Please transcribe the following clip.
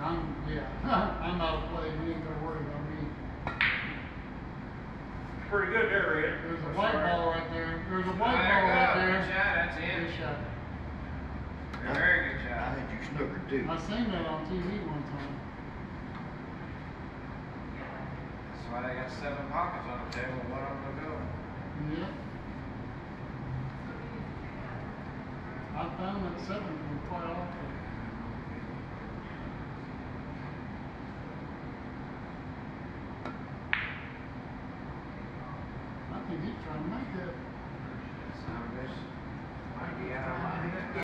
I'm, yeah, I'm out of play, you ain't gonna worry about me. Pretty good there, Red. There's a white Sorry. ball right there, there's a white There ball right there. Good shot, that's Good shot. Very good shot. I job. think you snookered too. I seen that on TV one time. That's why they got seven pockets on the table, one of them will go. Yeah. I found that seven was quite often. He's trying to make that.